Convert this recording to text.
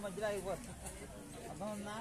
మధ్యలో ఆగిపోతుంది. అర్థం ఉందా?